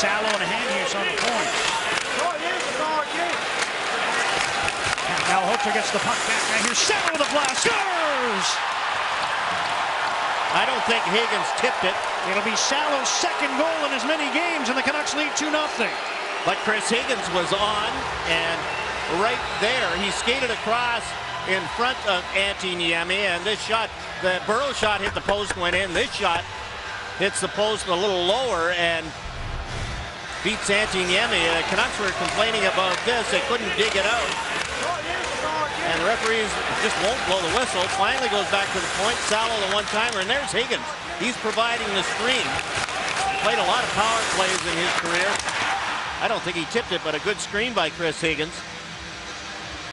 Salo and Hamhuis on the point. And now Holter gets the puck back. Now here's Salo with a blast. Scores! I don't think Higgins tipped it. It'll be Salo's second goal in as many games, and the Canucks lead 2 0. But Chris Higgins was on, and right there, he skated across in front of Antti Niemi, and this shot, the Burrows shot hit the post, went in. This shot hits the post a little lower and beats Antti Niemi. The Canucks were complaining about this. They couldn't dig it out. And the referees just won't blow the whistle. Finally goes back to the point. Salo the one-timer, and there's Higgins. He's providing the screen. Played a lot of power plays in his career. I don't think he tipped it, but a good screen by Chris Higgins.